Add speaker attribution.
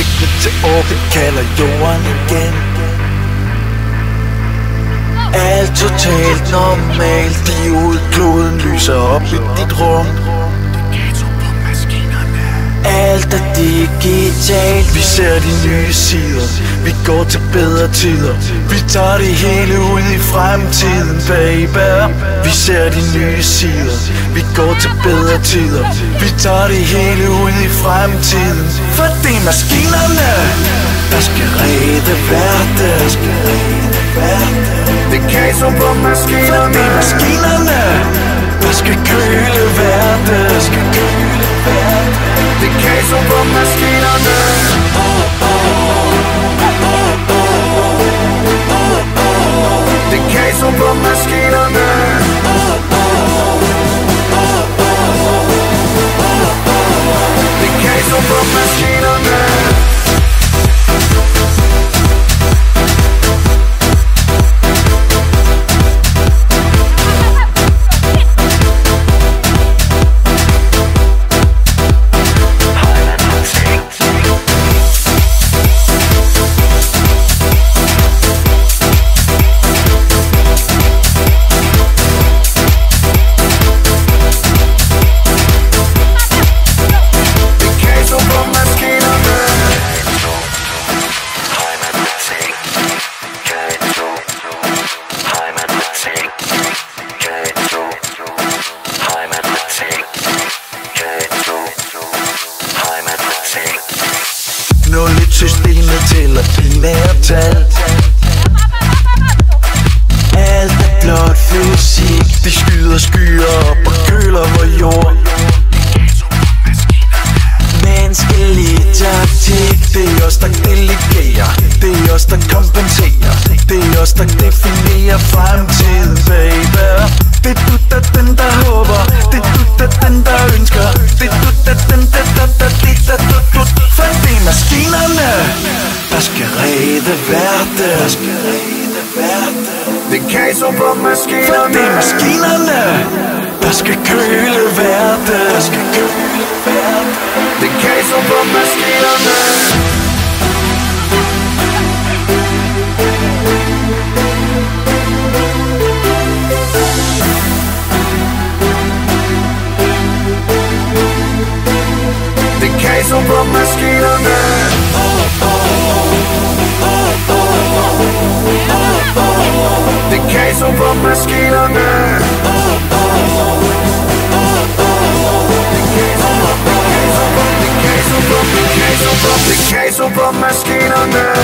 Speaker 1: Udsigten til kalder jorden igen. Alt totalt normalt. Diodkloden lyser op i dit rum. Alt er digitalt. Vi ser de nye sider. Vi går til bedre tider. Vi tager det hele ud i fremtiden, baby. Vi ser de nye sider. Vi går til bedre tider. Vi tager det hele ud i fremtiden. For det er maskinerne Der skal redde verden.
Speaker 2: Det kaser på
Speaker 1: For
Speaker 2: maskinerne
Speaker 1: det er maskinerne. Der skal køle verden. Skal køle verden
Speaker 2: Det kaser på maskinerne. Det kaser på maskinerne
Speaker 1: systemet tæller binære tal Alt er blot fysik. De skyder skyer op og køler vor jord. Menneskelig taktik. Det er os der delegerer. Det er os der kompenserer. Det er os der definerer fremtiden, baby. Det er du der den der håber. Redde verden Der skal redde verden
Speaker 2: Det kaser på kaser på, det kaser på, det